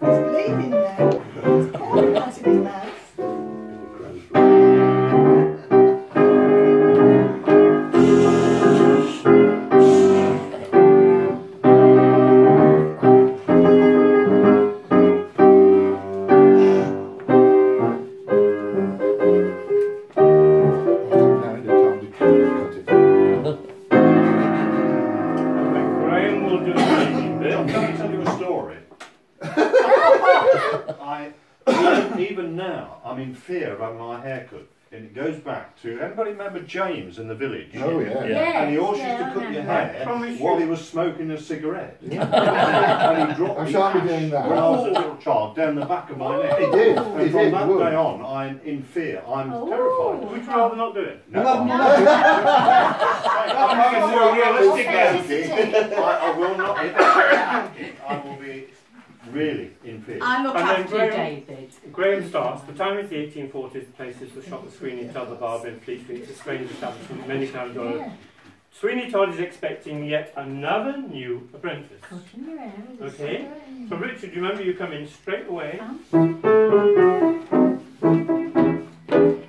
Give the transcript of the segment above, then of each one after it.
bleeding there. Even, even now I'm in fear about my haircut, and it goes back to anybody remember James in the village? Oh, yeah. Yeah. And he always Yeah, used to I cut your hair while you. he was smoking a cigarette. and he dropped I the shan't be ash doing that. When I was a little child, down the back of my neck. He did. And He from did. that would. day on, I'm in fear. I'm Oh. terrified. Would you rather not do it? No, No, I'm no. I'm a more realistic Authenticity. I, I will not. I, I will be really in fear. I look And then after you, David. Graham starts. The time is the 1840s. The place is the shop of Sweeney Todd, the barber in Fleet Street. It's a strange establishment, many times dollars. Yeah. Sweeney Todd is expecting yet another new apprentice. Cutting your hair. with a Okay. So Richard, you remember you come in straight away. Uh-huh.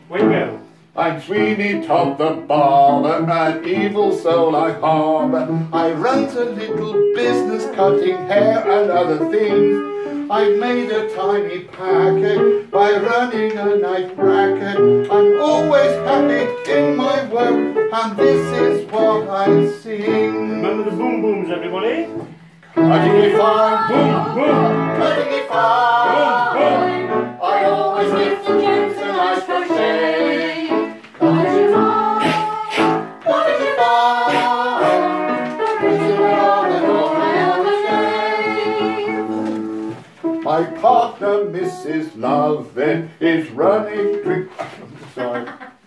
Where you go? I'm Sweeney Todd the barber, an evil soul I harbour. I run a little business cutting hair and other things. I've made a tiny packet by running a night racket. I'm always happy in my work, and this is what I sing. Remember the boom booms, everybody? Cutting it fine, Boom, boom, cutting it fine. boom. I always give the Mrs. Lovett, is running trick. Sorry,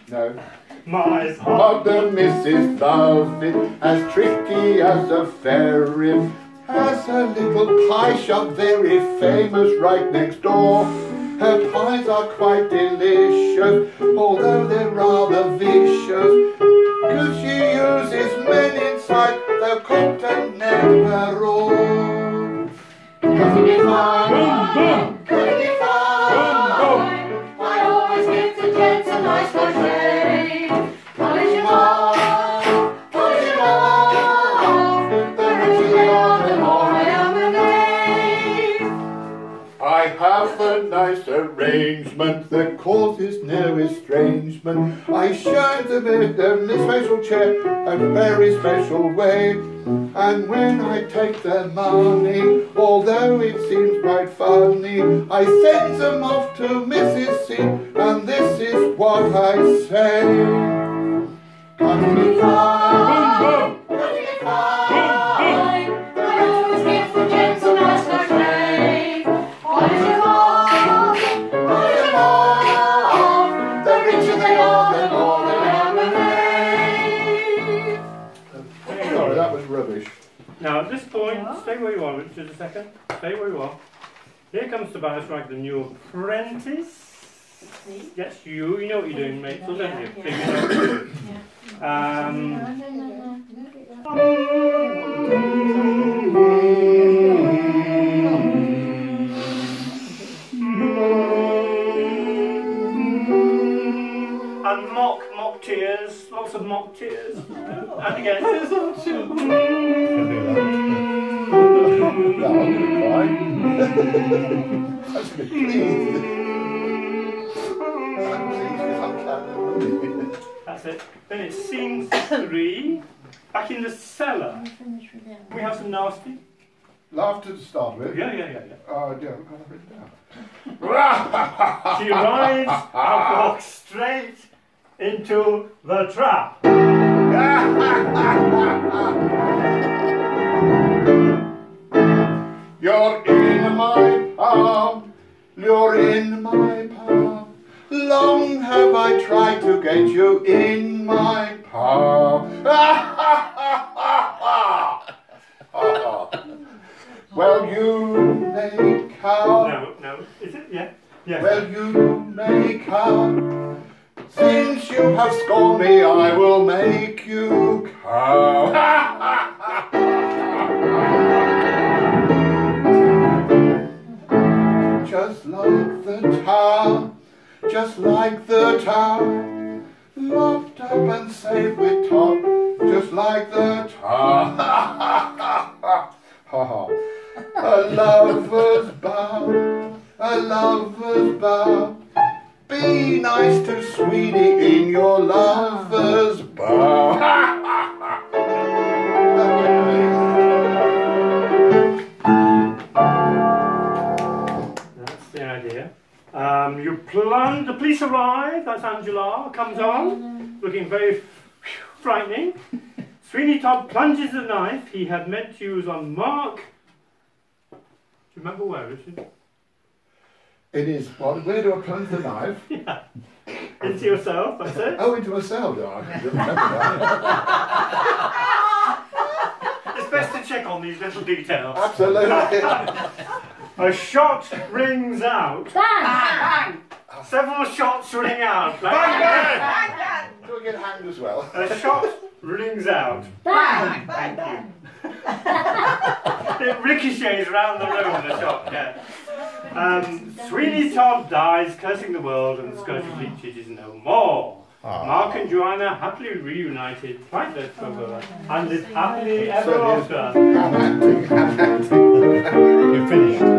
no. My Partner, Mrs. Lovett, as tricky as a ferret, has a little pie shop very famous right next door. Her pies are quite delicious, although they're rather vicious. Estrangement. I shine them in a special chair, in a very special way. And when I take their money, although it seems quite funny, I send them off to Mrs. C, and this is what I say. Cutting it fine, this point, stay where you are, Richard, a second. Stay where you are. Here comes Tobias Wright, the new apprentice. Yes, you. You know what you're doing, mate. So don't you? Yeah. So you know. Um, no, no, no. and mock, mock tears, lots of mock tears. And again. No, I'm gonna cry. I'm just pleased. I'm pleased because I'm counting. That's it. Then it's scene three. Back in the cellar. Finish. We have some nasty. Laughter to start with. Yeah, yeah, yeah, yeah. Oh, dear, I've got it written down. She rides and walks straight into the trap. You're in my palm, you're in my palm. Long have I tried to get you in my palm. well, you may come. No, no. Is it? Yeah. Yeah. Well, you may come. Since you have scorned me, I will make you cow. just like the tower, just like the tower, locked up and safe with top, just like the tower. A lover's bow, a lover's bow. Be nice to sweetie in your lover's bow. That's the idea. Um, you plunge, the police arrive, that's Angela, comes on, looking very frightening. Sweeney Todd plunges the knife he had meant to use on Mark. Do you remember where, Richard? It is what? Where do I plunge the knife? yeah. Into yourself, that's it. Oh, into a cell, do I? I remember that. It's best to check on these little details. Absolutely. A shot rings out. Bang! Several shots ring out. Bang, bang! bang. bang. Do I get hanged as well? A shot rings out. Bang! Bang, bang. It ricochets around the room, the shot, yeah. Um, Sweeney Todd dies, cursing the world, and the of Leeches is no more. Mark and Joanna happily reunited, quite the cover, and live happily ever So it is. after. I'm acting, I'm acting. You're finished.